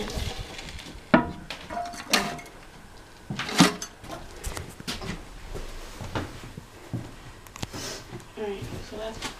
Alright. So that's